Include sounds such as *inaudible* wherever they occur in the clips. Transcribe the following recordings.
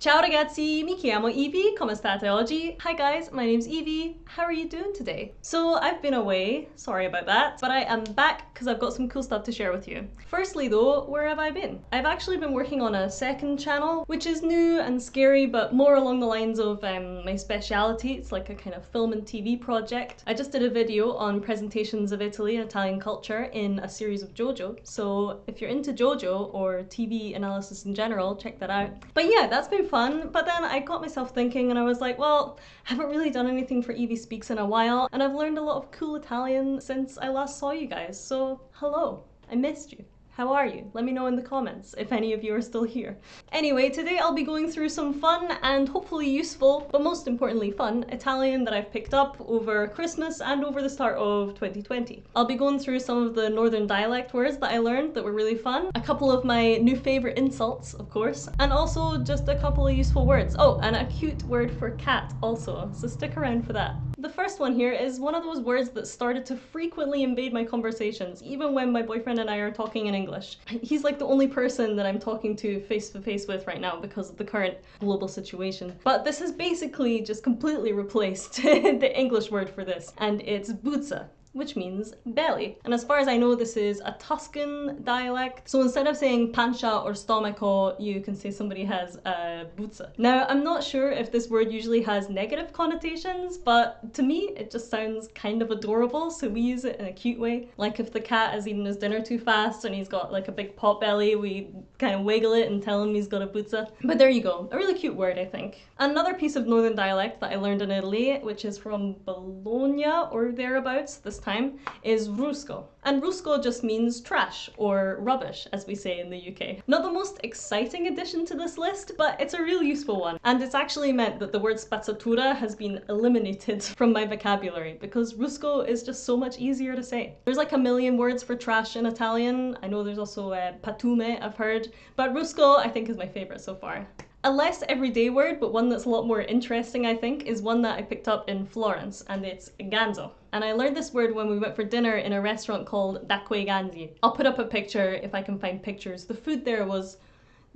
Ciao ragazzi, mi chiamo Evie, come state oggi? Hi guys, my name's Evie. How are you doing today? So I've been away, sorry about that, but I am back because I've got some cool stuff to share with you. Firstly though, where have I been? I've actually been working on a second channel, which is new and scary, but more along the lines of um, my speciality. It's like a kind of film and TV project. I just did a video on presentations of Italy and Italian culture in a series of JoJo, so if you're into JoJo or TV analysis in general, check that out. But yeah, that's been fun, but then I got myself thinking and I was like, well, I haven't really done anything for Evie Speaks in a while, and I've learned a lot of cool Italian since I last saw you guys, so hello, I missed you. How are you? Let me know in the comments if any of you are still here. Anyway, today I'll be going through some fun and hopefully useful, but most importantly fun, Italian that I've picked up over Christmas and over the start of 2020. I'll be going through some of the northern dialect words that I learned that were really fun, a couple of my new favourite insults, of course, and also just a couple of useful words. Oh, and a cute word for cat also, so stick around for that. The first one here is one of those words that started to frequently invade my conversations, even when my boyfriend and I are talking in English. *laughs* He's like the only person that I'm talking to face to face with right now because of the current global situation. But this has basically just completely replaced *laughs* the English word for this, and it's buzza which means belly. And as far as I know, this is a Tuscan dialect. So instead of saying pancia or stomaco, you can say somebody has a buzza. Now, I'm not sure if this word usually has negative connotations, but to me, it just sounds kind of adorable. So we use it in a cute way. Like if the cat has eaten his dinner too fast and he's got like a big pot belly, we kind of wiggle it and tell him he's got a buzza. But there you go. A really cute word, I think. Another piece of northern dialect that I learned in Italy, which is from Bologna or thereabouts, this time is rusco. And rusco just means trash or rubbish, as we say in the UK. Not the most exciting addition to this list, but it's a real useful one. And it's actually meant that the word spazzatura has been eliminated *laughs* from my vocabulary because rusco is just so much easier to say. There's like a million words for trash in Italian. I know there's also uh, pattume, I've heard, but rusco I think is my favorite so far. A less everyday word, but one that's a lot more interesting, I think, is one that I picked up in Florence, and it's ganzo. And I learned this word when we went for dinner in a restaurant called Da quei ganzi. I'll put up a picture if I can find pictures. The food there was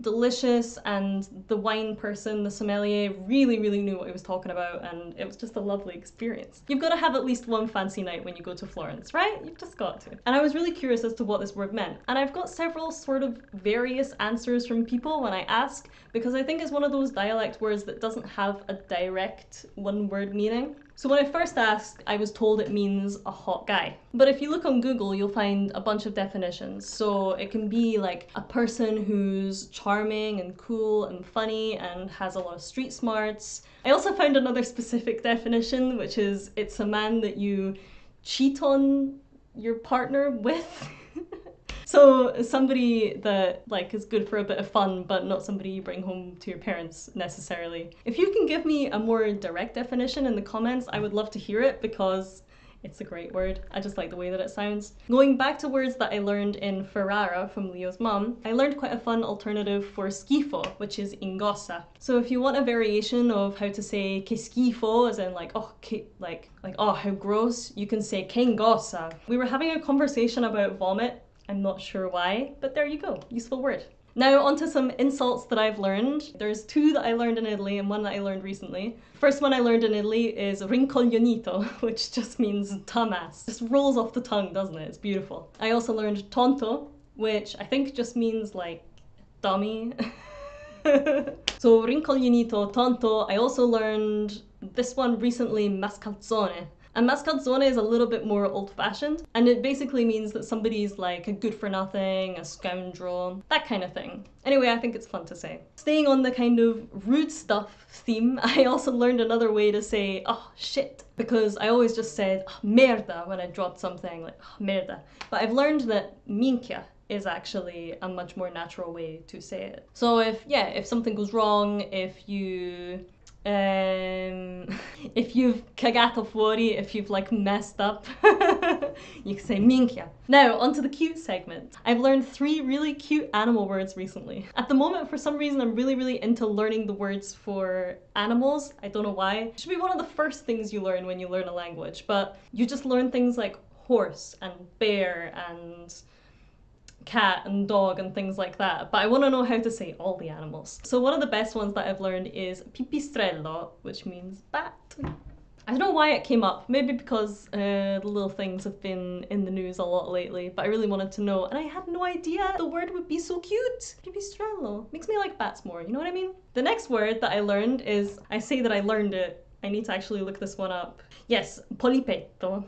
delicious and the wine person, the sommelier, really, really knew what he was talking about and it was just a lovely experience. You've got to have at least one fancy night when you go to Florence, right? You've just got to. And I was really curious as to what this word meant. And I've got several sort of various answers from people when I ask because I think it's one of those dialect words that doesn't have a direct one word meaning. So when I first asked, I was told it means a hot guy. But if you look on Google, you'll find a bunch of definitions. So it can be like a person who's charming and cool and funny and has a lot of street smarts. I also found another specific definition, which is it's a man that you cheat on your partner with. *laughs* So somebody that like is good for a bit of fun, but not somebody you bring home to your parents necessarily. If you can give me a more direct definition in the comments, I would love to hear it because it's a great word. I just like the way that it sounds. Going back to words that I learned in Ferrara from Leo's mum, I learned quite a fun alternative for schifo, which is ingossa. So if you want a variation of how to say che schifo, as in like, oh, like, like, oh, how gross, you can say che ingossa. We were having a conversation about vomit I'm not sure why, but there you go, useful word. Now onto some insults that I've learned. There's two that I learned in Italy and one that I learned recently. First one I learned in Italy is rincoglionito, *laughs* which just means dumbass. Just rolls off the tongue, doesn't it? It's beautiful. I also learned tonto, which I think just means like dummy. *laughs* so rincoglionito, tonto. I also learned this one recently, mascalzone, and mascalzone is a little bit more old-fashioned, and it basically means that somebody's like a good-for-nothing, a scoundrel, that kind of thing. Anyway, I think it's fun to say. Staying on the kind of rude stuff theme, *laughs* I also learned another way to say, oh, shit, because I always just said oh, merda when I dropped something, like oh, merda. But I've learned that minchia is actually a much more natural way to say it. So if, yeah, if something goes wrong, if you um, *laughs* if you've cagato fuori, if you've like messed up, *laughs* you can say minchia. Now, onto the cute segment. I've learned three really cute animal words recently. At the moment, for some reason, I'm really, really into learning the words for animals. I don't know why. It should be one of the first things you learn when you learn a language, but you just learn things like horse and bear and cat and dog and things like that, but I want to know how to say all the animals. So one of the best ones that I've learned is pipistrello, which means bat. I don't know why it came up. Maybe because uh, the little things have been in the news a lot lately, but I really wanted to know, and I had no idea the word would be so cute. Pipistrello makes me like bats more. You know what I mean? The next word that I learned is I say that I learned it. I need to actually look this one up. Yes, polipetto,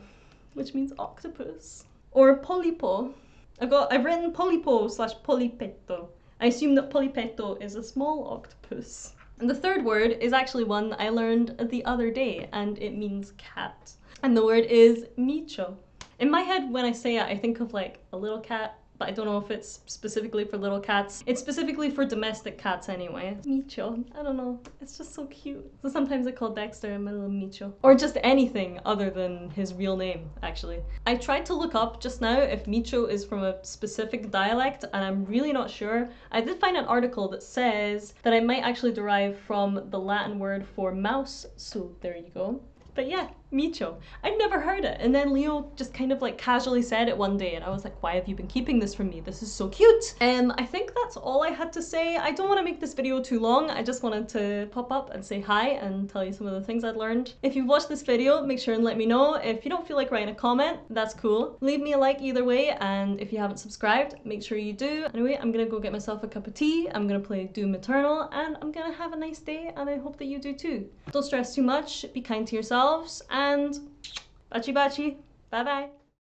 which means octopus, or polipo. I've got I've written polipo slash polipetto. I assume that polipetto is a small octopus. And the third word is actually one I learned the other day, and it means cat. And the word is micio. In my head, when I say it, I think of like a little cat but I don't know if it's specifically for little cats. It's specifically for domestic cats anyway. Micio, I don't know, it's just so cute. So sometimes I call Dexter my little Micio. Or just anything other than his real name, actually. I tried to look up just now if Micio is from a specific dialect and I'm really not sure. I did find an article that says that I might actually derive from the Latin word for mouse, so there you go. But yeah, Micio. I'd never heard it. And then Leo just kind of like casually said it one day and I was like, why have you been keeping this from me? This is so cute. Um, I think that's all I had to say. I don't want to make this video too long. I just wanted to pop up and say hi and tell you some of the things I'd learned. If you've watched this video, make sure and let me know. If you don't feel like writing a comment, that's cool. Leave me a like either way. And if you haven't subscribed, make sure you do. Anyway, I'm gonna go get myself a cup of tea. I'm gonna play Doom Eternal and I'm gonna have a nice day and I hope that you do too. Don't stress too much. Be kind to yourselves and *tsk* baci baci. Bye bye.